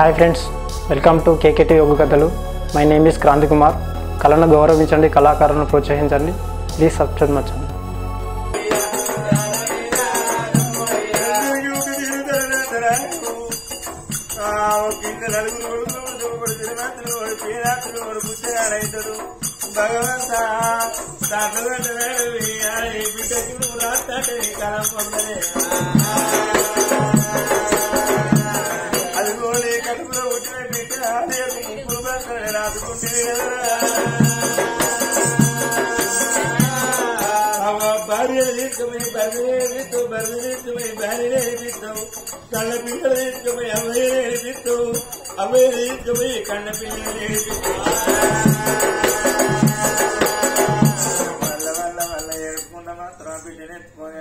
Hi friends welcome to KKT Yoga కథలు my name is Kranthi Kumar కళను గౌరవించండి కళాకారులను ప్రోత్సహించండి ప్లీజ్ సబ్స్క్రైబ్ మచ్చండి భగవంత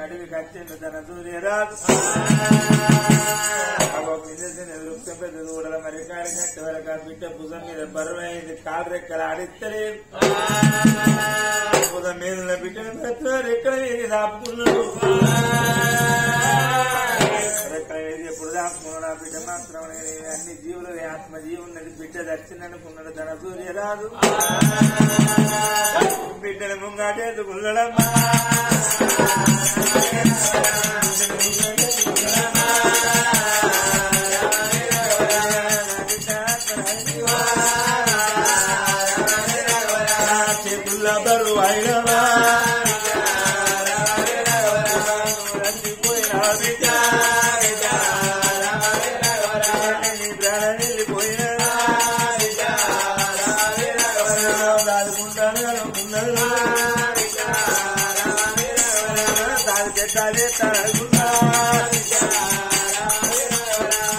అడవికి వచ్చింది తన సూర్యరాజు కట్టి బిడ్డ భుజం మీద బరువైంది కాలు రెక్కలు ఆడిస్తలేదు భుజం మీద ఉన్న బిడ్డను పెద్దవారు ఎక్కడ దాపుకున్నాడు. రెక్కల వేసి ఎప్పుడు దాపుకున్నాడు ఆ బిడ్డ? మాత్రం అన్ని జీవులు ఆత్మ జీవున్నది బిడ్డ దచ్చిందనుకున్నాడు తన సూర్య సూర్యరాజు బిడ్డను ముంగాటేసుకున్నాడమ్మా.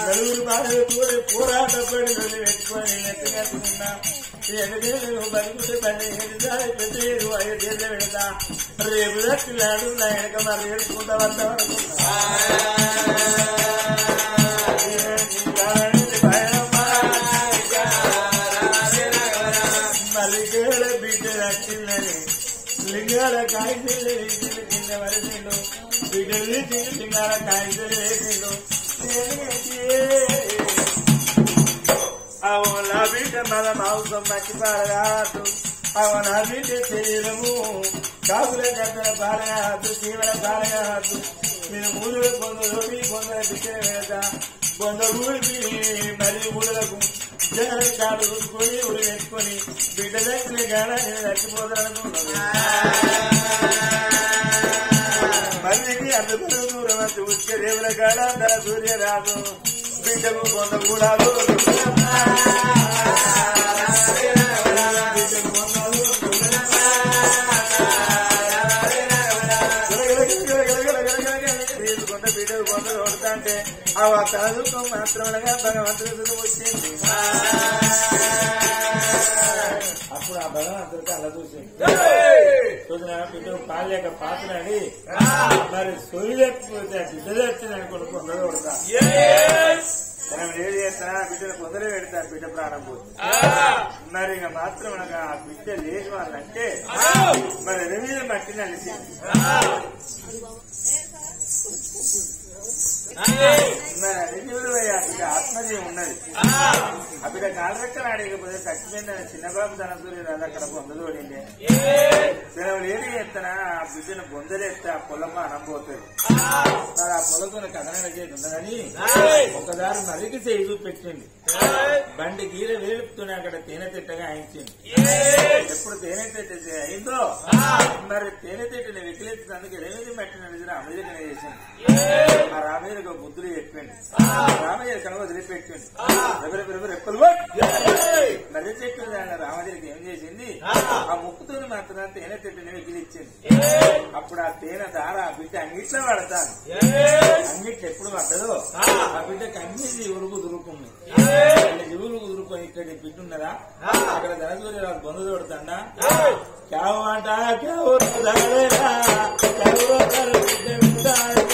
నలుగురు బాధలు కూడి పోరాట పడి పెట్టుకొని నెట్టుకున్నా ఎనిమిదేళ్ళు బతుకుతే పని ఎనిమిదాలు పెద్దలు ఐదేళ్ళు పెడతా రేపు దక్కినాడు నా వెనక మరి ఏడుకుంటా వద్దాం అనుకున్నా. లింగాల వరసలు బిడ్డలు లింగాల కాయలు వేసిండు బిడ్డ మన మాంసం మట్టి పారగాదు బిడ్డ శరీరము కాకుల గద్దల పారగాదు చీమల పారగాదు నేను మూడు కొందరు కొందరు బిడ్డ వేద కొందరు మరి ఊళ్ళకు జనం కాడు చూసుకొని వేసుకొని బిడ్డ దగ్గర గాన నేను చచ్చిపోతానుకున్నాను దూరం కాడ ధర సూర్య బిడ్డకు కొంత కూడా ఆ తన మాత్రమే భగవంతుడు వచ్చింది అప్పుడు ఆ భగవంతుడికి అలా చూసింది చూసిన బిడ్డ పాలేక పాత్రని మరి సొలి లేకపోతే బిడ్డ తెచ్చింది అనుకోండి కొందరు కొడతా మనం ఏది చేస్తా బిడ్డను కొందరే పెడతా బిడ్డ ప్రాణం మరి ఇక మాత్రం మనకు ఆ బిడ్డ లేని వాళ్ళంటే మరి ఎనిమిది మట్టి నలిసింది ఆత్మజీవం ఉన్నది బిడ్డ కాలరెక్కలు ఆడకపోతే చచ్చిపోయిందని చిన్నబాబు తన సూర్యుడు అది అక్కడ పొందలు పడింది నేను ఏది చేస్తానా ఆ. బిడ్డను బొందలేస్తే ఆ పొలం అనబోతుంది మరి ఆ పొలంతో కథన చేతి ఉన్నదని ఒకసారి నరికి చేయి చూపెట్టింది బండి గీర వేలుపుతూనే అక్కడ తేనె తిట్టగా అయించింది ఎప్పుడు తేనె తిట్ట అయిందో మరి తేనె తిట్టిని వికిలించినందుకు ఎనిమిది మట్టి నడిచిన అమెరికనే చేసింది ఆ రామయ్యకు బుద్ధులు చెప్పండి. రామయ్య కనుక వదిలిపెట్టింది రెబరె రెబరె రెప్పలు నది చెట్టు దాని ఏం చేసింది? ఆ ముక్కుతోని మాత్రం తేనె తిట్టిని వికిలిచ్చింది అప్పుడు ఆ తేనె దార ఆ బిడ్డ అంగిట్లో పడతాను అంగిట్లు ఎప్పుడు పడ్డదో ఆ బిడ్డకి అన్ని జీవులు కుదురుకుంది అన్ని జీవులు కుదురుకొని ఇక్కడ బిడ్డ ఉన్నదా? అక్కడ ధనసూరి రాజు బొందు తోడుతాడా క్యావంట క్యావు ధనలేరా, బిడ్డ ఉంటాడో.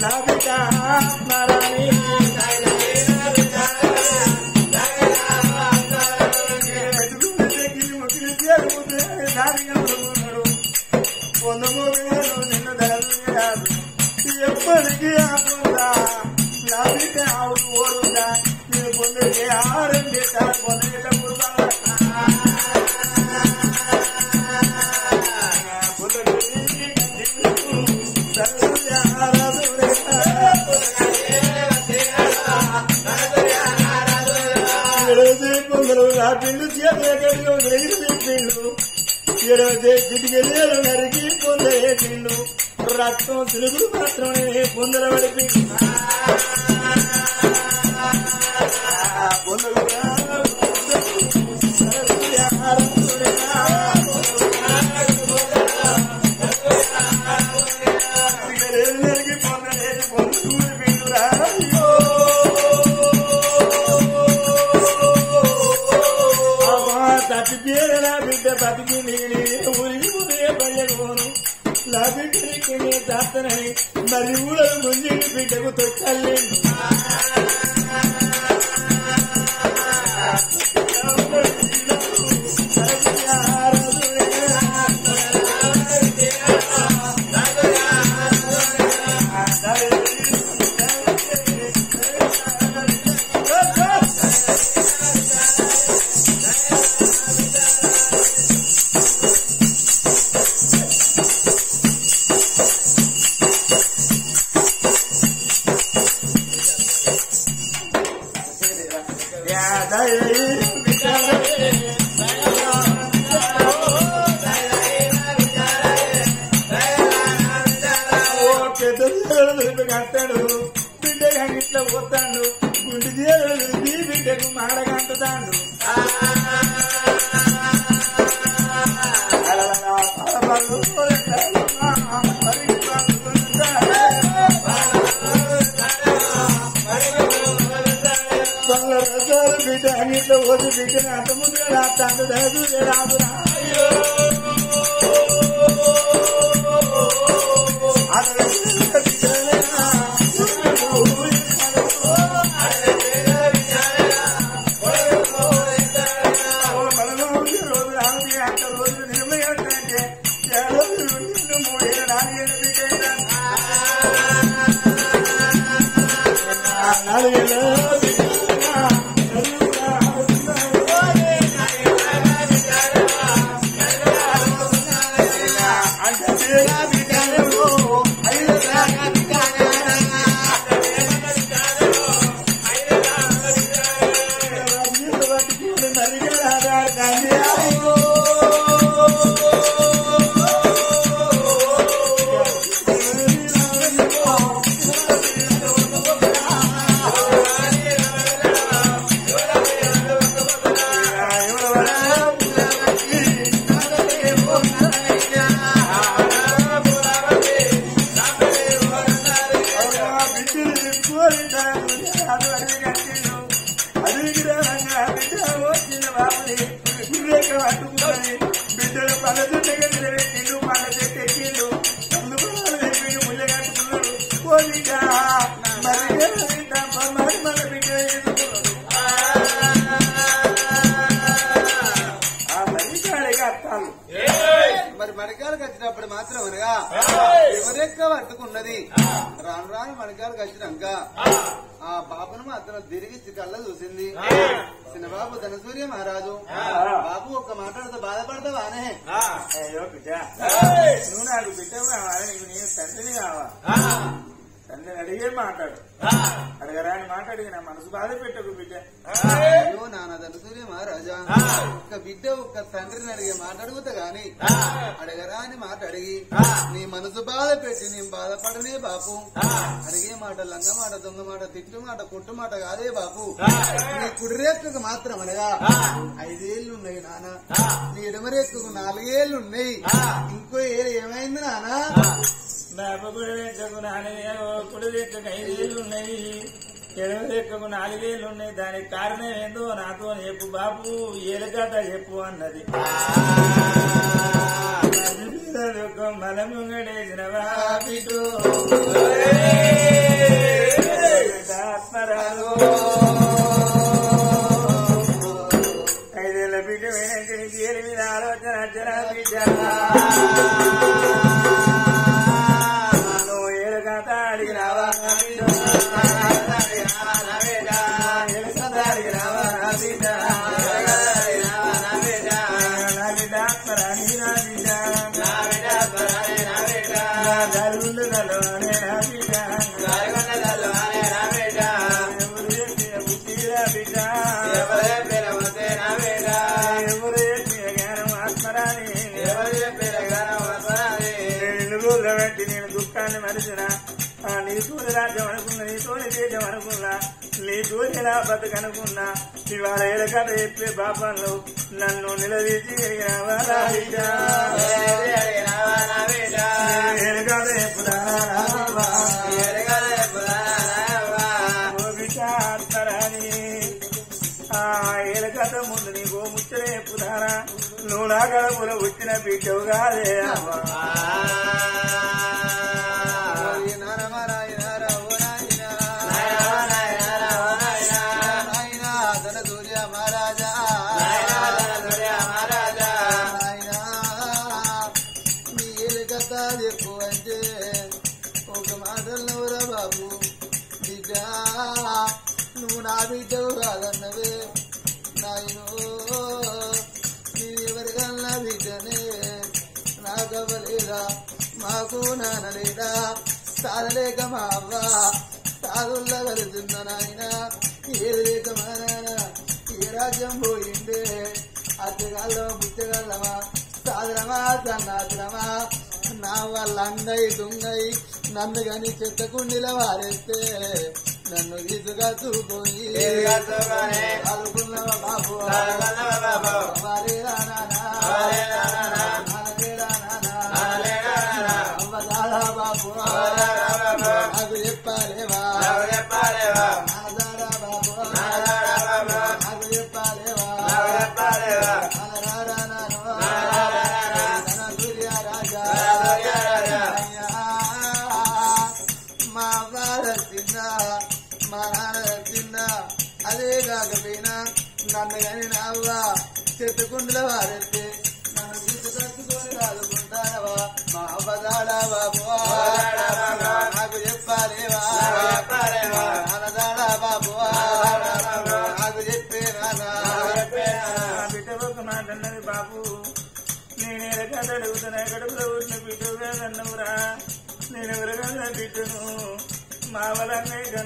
Navita Narani మాత్రమే పొందల పడి తప్పిపోయిన మరి ఊళ్ళో ముందు బిడ్డకు తొక్కలేదు అనగా ఎవరెక్క పట్టుకున్నది రాను రాను మణికాలకు వచ్చినాక ఆ. పాపను మాత్రం తిరిగి కళ్ళ చూసింది. చిన్నబాబు ధనసూర్య మహారాజు. బాబు ఒక్క మాట్లాడితే బాధపడతావానే. అయ్యో బిడ్డ. నువ్వు నాకు బిడ్డ కావాలి నీకు నేను తండ్రిని కావాలి తండ్రిని అడిగే మాట్లాడు. అడగరా అని మాట్లాడి నా మనసు బాధ పెట్టకు బిడ్డ. అయ్యో నాన్న ధనసూర్య మహారాజా. ఒక్క బిడ్డ ఒక్క తండ్రిని అడిగే మాట్లాడుగుతా గాని అడగరా అని మాట అడిగి నీ మనసు బాధ పెట్టి నేను బాధపడనే బాపు. అడిగే మాట లంగ మాట దొంగ మాట తిట్టు మాట కొట్టు మాట కాదే బాపు. నీ కుడిరేక్కకు మాత్రం అనగా ఐదేళ్ళు ఉన్నాయి నాన్న నీ ఎడమరేక్కకు నాలుగేళ్ళు ఉన్నాయి ఇంకో ఏళ్ళు ఏమైంది నాన్న అబ్బగుడి లెక్కకు నాలుగు కుడి లెక్కకు ఐదేళ్ళు ఉన్నాయి ఎడమ లెక్కకు నాలుగేళ్ళు ఉన్నాయి దానికి కారణం ఏందో నాతో చెప్పు బాబు ఏలగాట చెప్పు అన్నది. మలముంగడేసిన బాబిటు ఆత్మరాలు తోడు తోని రాజ్యం అనుకున్నా నీ తోడి దేశం అనుకున్నా నీ తోడి నా బతుకనుకున్నా ఇవాళ ఎలకట చెప్పే పాపంలో నన్ను నిలదీసి ఎలకట నా బిడ్డ? నేను ఎడకట చెప్పుదా నా ముందు నీకు ముచ్చడే పుదారా నువ్వు నా గడపులో వచ్చిన బిడ్డవు కాదే అమ్మా. నానలేదా? సాధలేక మా అవ్వ సాధుల్లా కలుతున్న నాయన ఏది లేక మా నాన్న ఏ రాజ్యం పోయిందే నా వాళ్ళ నన్ను గాని చెత్త కుండిల వారేస్తే నన్ను తీసుకొచ్చుకొని అనుకున్నవా బాబు? వారేరా నానా. మా నాన్న చిన్న అదే కాకపోయినా నన్ను కానీ నావ్వ. చెట్టుకుండల వారెత్తే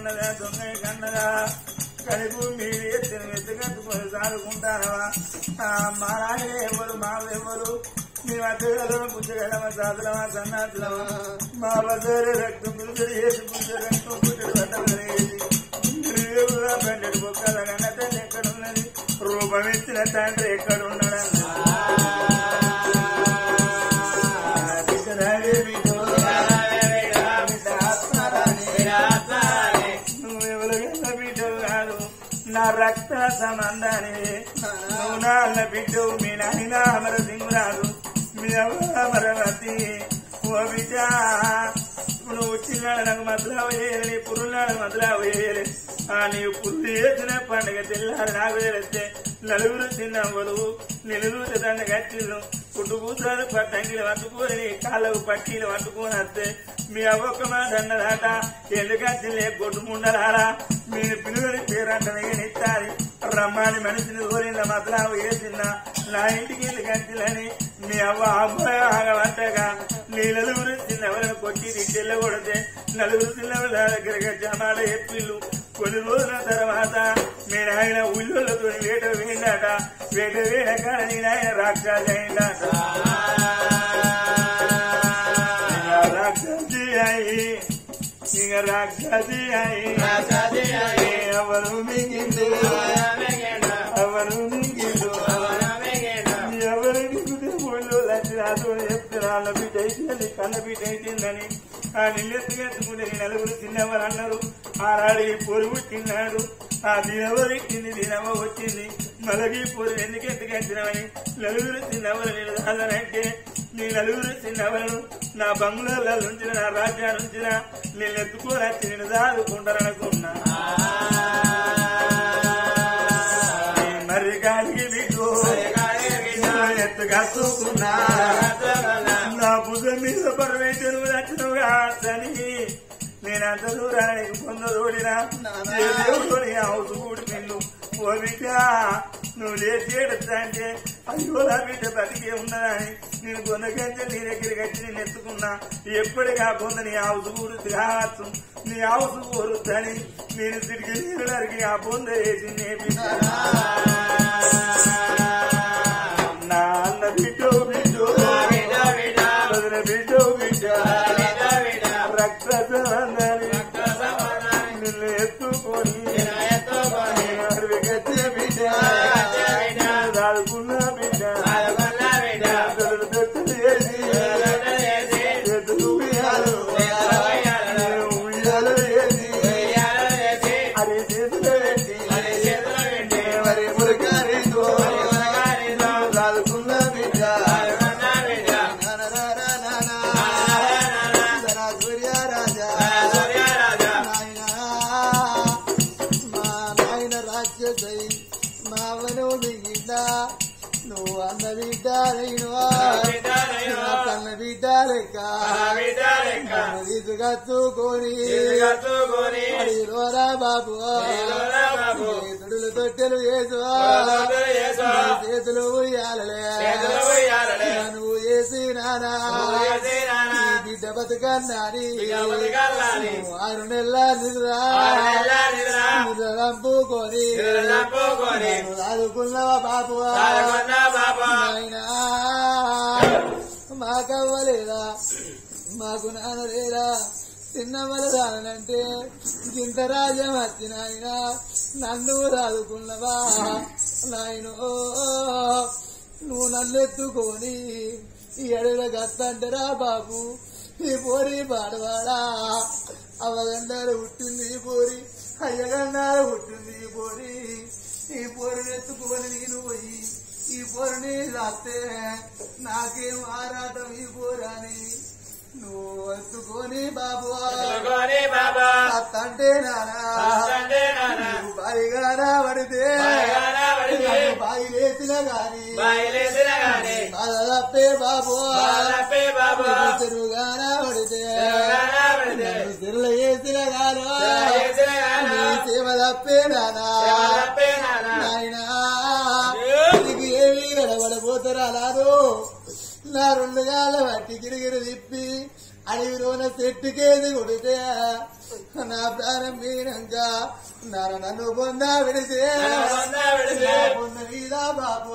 కన్నదా దొంగ కన్నదా కడుపు మీరు ఎత్తిన ఎత్తుకట్టుకొని సాగుకుంటారా మా నాయన ఎవరు మా ఎవరు? మేము అత్తగలమా పుచ్చగలమా సాధలమా సన్నాసులమా? మా బజారు రక్తం పులుసరి వేసి పులుసరి రక్తం పుట్టడు బట్టలు వేసి బొక్కల కన్న తల్లి ఎక్కడ ఉన్నది రూపం ఇచ్చిన తండ్రి ఎక్కడ నా రక్త సంబంధాన్ని నువ్వు నా అన్న మీ నాయన అమర సింగురాదు మీ అమరవతి ఓ బిడ్డ. నువ్వు చిన్నాడు నాకు మధురావు నీ పురున్నాడు మధురావు ఆ నీవు పురుడు చేసిన పండుగ తెల్లారు నాకు తెలిస్తే నలుగురు చిన్నవ్వలు నిలుగురు దండ గట్టిలు పుట్టుకూతురాలు పట్టంగిలు పట్టుకొని కాళ్ళకు పట్టీలు పట్టుకొని వస్తే మీ అవ్వక మాట అన్నదాట ఎందుకంటే లే పిల్లలు ముండరారా మీ పిల్లల పేరంటే ఇస్తారి మనిషిని కోరిన మతలావు వేసిన నా ఇంటికి వెళ్ళి గంటిలని మీ అవ్వ అబ్బాయి ఆగమంటగా నీ నలుగురు చిన్నవలను కొట్టి తిట్టెళ్ళ కొడితే నలుగురు చిన్నవాళ్ళ దగ్గరగా జనాల ఎప్పిళ్ళు కొన్ని రోజుల తర్వాత మీ నాయన ఉల్లులతో వేట వేయండాట. వేట వేయడాక నీ నాయన రాక్షస రాక్షసి అయి. ఎవరు మింగిండు. ఎవరు మింగిండు. ఎవరికి ఊళ్ళో లక్షణాలు చెప్తున్నా బిడ్డ అయిపోయింది కన్న బిడ్డ ఆ నిన్నెత్తుకెత్తుకుంటే నీ నలుగురు తిన్నవారు అన్నారు. ఆనాడు ఈ పొరుగు తిన్నాడు ఆ దినవరు ఎక్కింది దినవ వచ్చింది. మలగి పొరుగు ఎందుకు నలుగురు చిన్నవలు నేను కాదనంటే నీ నలుగురు తిన్నవలను నా బంగ్లాలో నుంచి నా రాజ్యాల ఉంచిన నేను ఎత్తుకోనచ్చి నేను దాదుకుంటారనుకున్నా మరి గాలికి బిడ్డు ఎత్తుగా హత్తుకున్నా నా భుజం మీద పరమేశ్వరు నువ్వు నచ్చినవు కాని నేనంత దూరానికి పొందదోడినా. ఏ దేవుడు హౌస్ కూడి నిన్ను ఓ బిడ్డ నువ్వు లేచి ఏడుస్తా అంటే అయ్యో నా బిడ్డ బతికే ఉన్నదని. నేను గొందకంటే నీ దగ్గరికి వచ్చి నేను ఎత్తుకున్నా. ఎప్పుడు కాకుండా నీ హౌస్ కూడు కావచ్చు నీ హౌస్ కోరుద్దని నేను తిరిగి నీళ్ళకి ఆ పొంద వేసి నేర్పిస్తాను కన్న బిడ్డ లెక్క తీసుకచ్చుకొని అడిగిలోరా బాబు చేతుడులు తొట్టెలు వేసువా చేతులు ఉయ్యాలలే నువ్వు వేసి నానా ఈ బిడ్డ బతుకన్నాని నువ్వు ఆరు నెలల నిద్రా నిద్ర రంపుకొని నువ్వు ఆదుకున్నావా బాబు? నాయనా. మాకవ్వలేదా? మాకు నాన్న లేరా చిన్నమ్మల రానంటే ఇంత రాజ్యం వచ్చిన ఆయన నన్ను రాదుకున్నవా నాయనో నువ్వు నన్ను ఎత్తుకొని ఈ అడవిలో గత్తంటరా బాబు? ఈ పోరి పాడవాడా అవ్వగండారు పుట్టింది ఈ పోరి. అయ్యగండారు పుట్టింది ఈ పోరి. ఈ పోరిని ఎత్తుకొని నేను పోయి ఈ పోరిని రాస్తే నాకేం ఆరాటం ఈ పోరాని నువ్వు ఎత్తుకొని బాబు. అత్తంటే నానా. బాయిగా రాబడితే బాయి లేచిన గాని. బాధ తప్పే బాబు. నువ్వు చెరువుగా రాబడితే నన్ను చెరువులో వేసిన నీ సేవ తప్పే నానా. నాయనా. నీకు ఏమీ గడబడబోతారా లాదు నా రెండు గాల వట్టి గిరిగిరి తిప్పి అడవిలోన చెట్టుకేది కొడితే నా ప్రాణం మీనంక నర నన్ను పొందా విడితే. పొంద మీద బాబు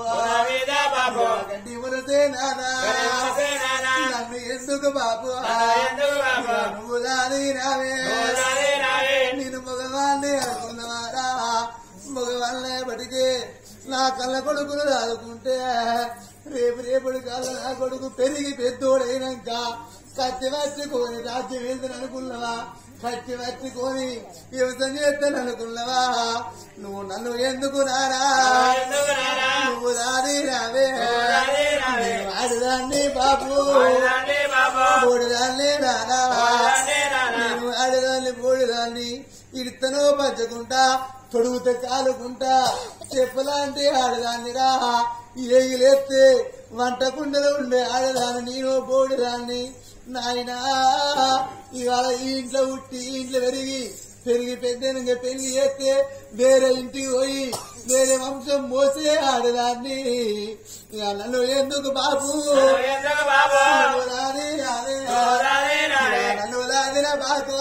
గడ్డి మురితే నానా. నన్ను ఎందుకు బాబు నువ్వు దాని నావే. నేను మగవాణ్ణి అనుకున్నవారా? మగవాళ్ళే బతికే నా కళ్ళ కొడుకులు రాదుకుంటే రేపు రేపటి కాలం నా కొడుకు పెరిగి పెద్దోడైనాక కత్తి పట్టుకొని రాజ్యం వెళ్తాను అనుకున్నావా? కత్తి పట్టుకొని వ్యవసాయం చేస్తాను అనుకున్నావా? నువ్వు నన్ను ఎందుకు నారా నువ్వు రాని రావే. నేను ఆడదాన్ని బాబు. మూడుదాన్ని నానా నేను ఆడదాన్ని మూడుదాన్ని ఇడతనో పంచకుంటా తొడుగుతే కాలుకుంటా చెప్పలాంటి ఆడదాన్ని రా. ఏగిలేస్తే వంట కుండలో ఉండే ఆడదాన్ని నేను పోడుదాన్ని నాయన ఇవాళ ఈ ఇంట్లో ఉట్టి ఇంట్లో పెరిగి పెరిగి పెద్దనగా పెళ్ళి చేస్తే వేరే ఇంటికి పోయి వేరే వంశం మోసే ఆడదాన్ని. ఇక నన్ను ఎందుకు బాబు? నన్ను రాని నన్ను బాబు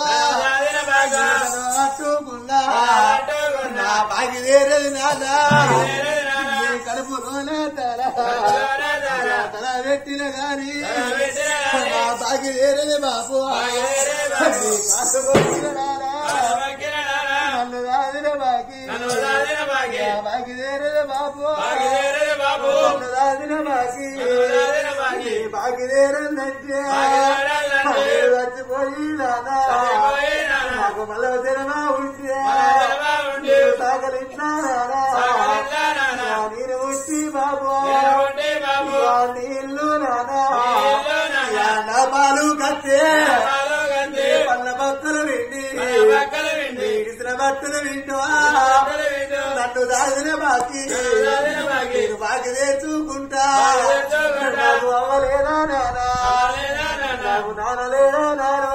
అట్టుకున్నా నా బాగి వేరేది నాదా? నీ కడుపులోనే తల తల పెట్టిన గాని బాగి వేరేది బాబు నన్ను రాదిన బాగి నా బాగి వేరేది బాబు నన్ను రాదిన నీ బాగి వేరేదంటే చచ్చిపోయి నాదా నాకు మళ్ళీ జనమా ఉంటే. నేను. బాబు. నా నీళ్ళు నానా. నా పాలు కట్టే పళ్ళ భక్తులు విండి. ఇడిసిన భక్తులు నన్ను దాగిన బాకి. నేను బాకి తెచ్చుకుంటా. నాకు అవ్వలేదా నానా? నాకు నానలేదా నానా?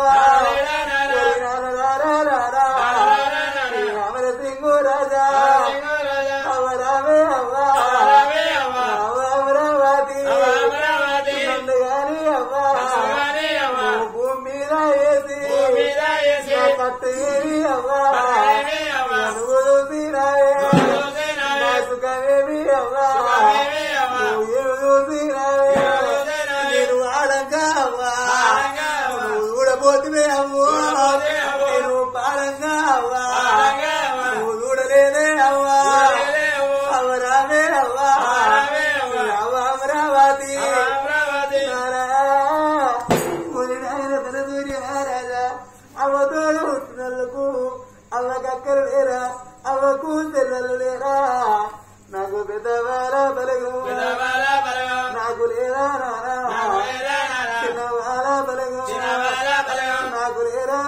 పుట్టినోళ్ళకు అవ్వకక్కలు లేరా? అవ్వకు తెల్లలు లేరా? నాకు పెద్దవార బలగం నాకు లేరా నానా? చిన్నవార బలగం నాకు లేరా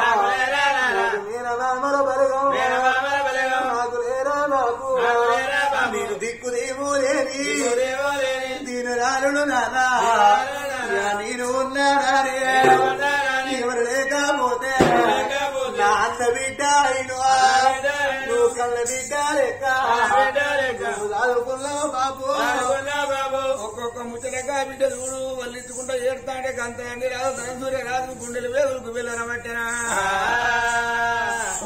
నాకు మీనమామల బలగం నాకు లేరా బాబు. నేను దిక్కు దేవు లేని. దీని రానుడు నానా. నేను. ఉన్నానే ఎవరు కళ్ళ బిడ్డ లెక్క బాబు ఒక్కొక్క ముచ్చటగా బిడ్డ చూడు వల్లించుకుంటా ఏడుతాంటే గంత అండి రాదు ధనసూర్య రాదు గుండెలు వేగులకు వెళ్ళనబట్టినా?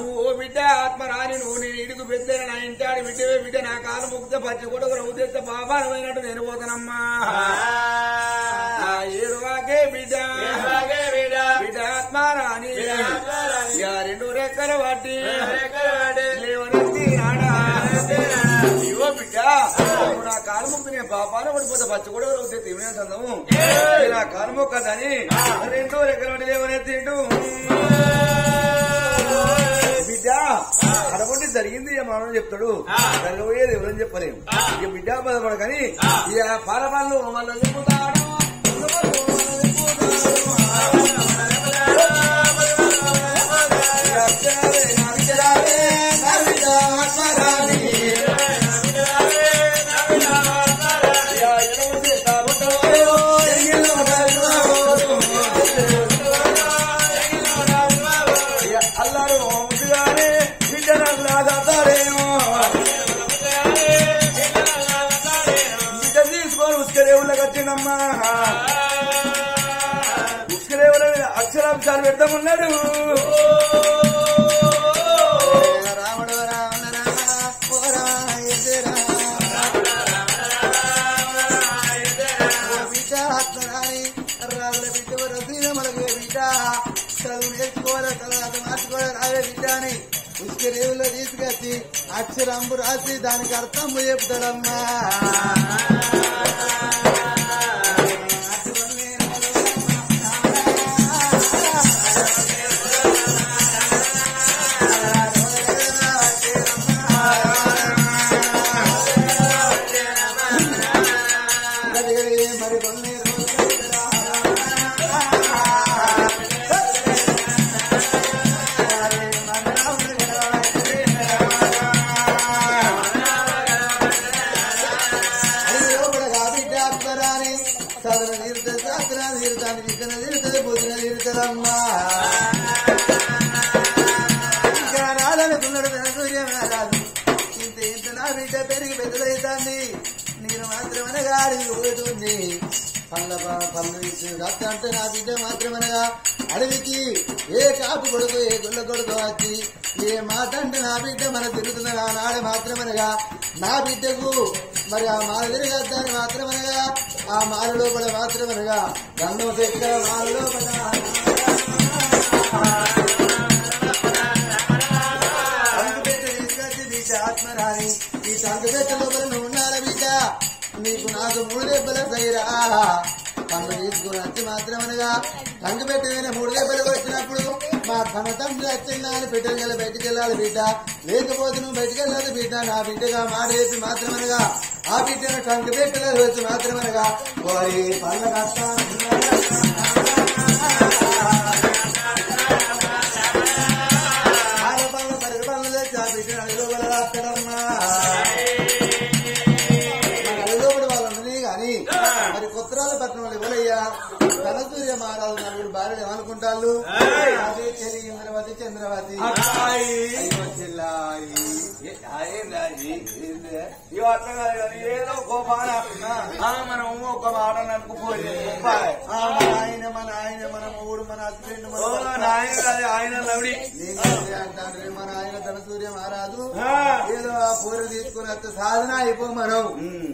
ఓ బిడ్డ ఆత్మ రాని నువ్వు నేను ఇడుగు పెద్ద నా ఇంటాడు బిడ్డవే బిడ్డ నా కాలు ముక్త పచ్చి కూడా తెస్తే బాబాను పోయినట్టు నేను పోతానమ్మా. ఏడు వాకే బిడ్డ. బిడ్డ. ఆత్మ రాని. రెండు రెక్కలు పట్టి. పాపాలు పడిపోతే పచ్చి కూడా రవ్వు తినే సందము నా కాలు మొక్కదని రెండో రెక్కలు పట్టి లేవనెత్తిండు బిడ్డ అడగొట్టి జరిగింది మనం చెప్తాడు. జరగబోయేది ఎవరని చెప్పలేము. ఇక బిడ్డ బాధపడ కానీ ఇక పాల పనులు మళ్ళీ చెప్పుతాడు బిడ్డ ఆత్మరాని రాజుల బిడ్డ రసీనమలగే బిడ్డ చదువు నేర్చుకోవాలి తర్వాత మార్చుకోవాలి రావే బిడ్డ అని ఉసుక రేవులో తీసుకొచ్చి అక్షరంబు రాసి దానికి అర్థం చెప్తాడమ్మా శాస్త్రాలు తీరుతాను విత్తన తీరుతుంది పొద్దున తీరుతుందమ్మా ఇంకా రాదనుకున్నాడు తన సూర్యరాజు ఇంత ఇంత నా బిడ్డ పెరిగి పెద్దదైతుంది నేను మాత్రమనగా అడవికి పోతుంది పళ్ళ పళ్ళు ఇచ్చిన రక్త అంటే నా బిడ్డ మాత్రమనగా అడవికి ఏ కాపు కొడుకు ఏ గుళ్ళ కొడుకు వచ్చి ఏ మాట అంటే నా బిడ్డ మన తిరుగుతున్న నాడ మాత్రమనగా నా బిడ్డకు మరి ఆ మాల తిరగద్దాన్ని మాత్రమనగా ఆ మాల లోపల మాత్రమనగా గంధం చెక్క మాల లోపల ఆత్మరాని ఈ సంత బిడ్డ లోపల నువ్వు ఉండాలి బిడ్డ? నీకు నాకు మూడు దెబ్బల సైరా. పండు తీసుకుని వచ్చి మాత్రమనగా కంగు పెట్టిన మూడు దెబ్బలు వచ్చినప్పుడు మా తన తండ్రి వచ్చిందా అని పెట్టగల బయటికి వెళ్ళాలి బిడ్డ. లేకపోతే నువ్వు బయటికి వెళ్ళాలి బిడ్డ నా బిడ్డగా మాడేసి మాత్రమనగా. ఆ బిడ్డను కంగు పెట్టలేదు వచ్చి మాత్రమనగా. వారి పండ్ల ఆడపల్ల అదే చెల్లి ఇంద్రవతి చంద్రవతి. ఇవి కాదు కానీ ఏదో మనం ఒక మాట ఆయన మన ఆయన మన మూడు మన హస్బెండ్ మన ఆయన అంటాను మన ఆయన ధన సూర్య మహారాజు ఆ. ఏదో ఆ పోరు తీసుకుని వస్తే సాధన అయిపో మనం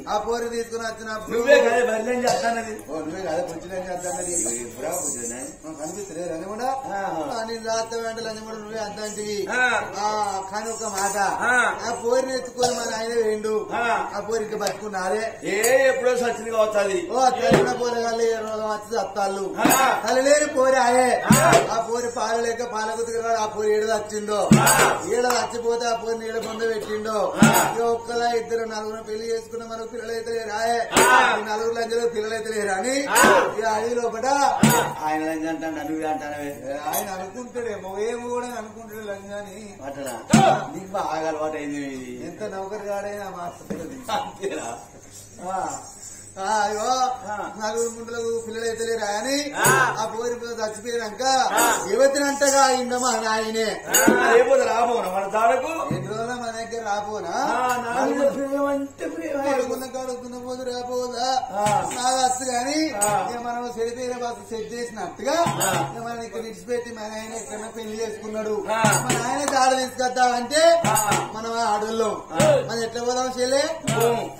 ఆ పోరు తీసుకుని వచ్చినప్పుడు నువ్వే కదా చేస్తానది. నువ్వే కదా పుచ్చులని చేద్దామని కనిపిస్తలేదు కూడా ఆ, నేను రాత్రి నువ్వే అద్దంటివి కానీ ఒక మాట. ఆ. పోరిని ఎత్తుకొని మన ఆయన వేయండు. ఆ. ఆ పోరికి బతుకున్నారే. ఏ ఎప్పుడో సచ్చింది కావచ్చు ఓ తెలిసిన పోరగాళ్ళు ఏ రోగం వచ్చి చత్తాళ్ళు. తలలేని పోరి ఆయే. ఆ. పోరి పాలు లేక ఆ పోరి ఏడు వచ్చిందో ఏడు చచ్చిపోతే ఆ పోరిని ఏడు పొంద పెట్టిండో? ఇక ఒక్కలా ఇద్దరు నలుగురు పెళ్ళి చేసుకున్న మనకు పిల్లలు అయితే లేరు ఆయే? నలుగురు లంజలో పిల్లలు అయితే లేరు అని? ఇక అడవి లోపల ఆయన అంటాడు నువ్వే అంటానవే. ఆయన అనుకుంటాడేమో ఏమో కూడా అనుకుంటాడు లంజాని. అట్లా నీకు బాగా అలవాటు అయింది ఇది ఎంత నౌకరు కాడైనా ఆ, అయ్యో నలుగురు ముందులకు పిల్లలు అయితే లేరు అని ఆ. పోరి చచ్చిపోయాక యువతినంతగా అయిందమ్మా నాయనే? అయిపోతే రాబోను? మన తాడకు ఎన్ని రోజుల మన దగ్గర రాపోనా నాలుగు ప్రేమ కడుకున్న పోదు వస్తు గాని మనం సెడితీర బస్సు సెట్ చేసినట్టుగా మనం ఇక్కడ విడిచిపెట్టి మన ఆయన ఎక్కడ పెళ్ళి చేసుకున్నాడు. మన ఆయన దాడ తీసుకొద్దామంటే మనం ఆడోళ్ళం. మనం ఎట్లా పోదాం చెల్లె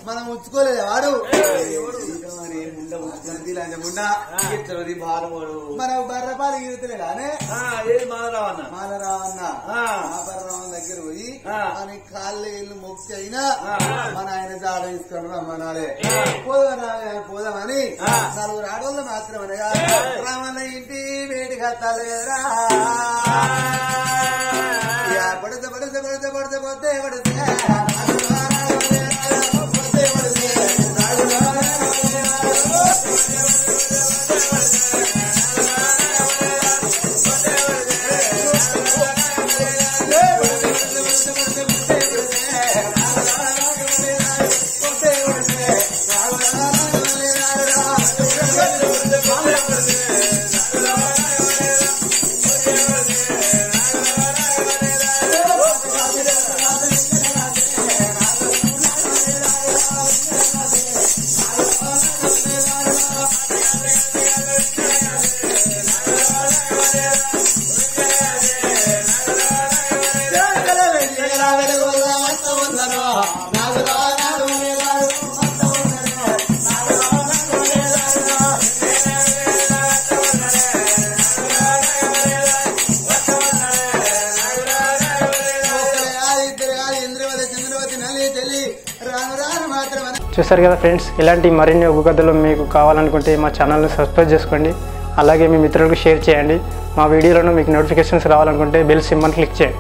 మనం ఉంచుకోలేదు వాడు. మన బర్రపాలు గీరుతలేడు అనే ఏది? మాదరావన్న మాలరావన్న ఆ. మాపరరావన్న దగ్గర పోయి. మన కాళ్ళు ఇల్లు మొక్కి అయినా. మన ఆయన జాడ తీసుకొని రమ్మనాలే పోదాం పోదామని. నలుగురు ఆడవాళ్ళు మాత్రం అనగా రామన్న ఇంటి వేడి కట్టాలేరా పడితే పడితే పడితే పడితే పోతే పడితే. చూసారు కదా ఫ్రెండ్స్ ఇలాంటి మరిన్ని ఒగ్గు కథలు మీకు కావాలనుకుంటే మా ఛానల్ని సబ్స్క్రైబ్ చేసుకోండి. అలాగే మీ మిత్రులకు షేర్ చేయండి. మా వీడియోలను మీకు నోటిఫికేషన్స్ రావాలనుకుంటే బెల్ సింబల్ క్లిక్ చేయండి.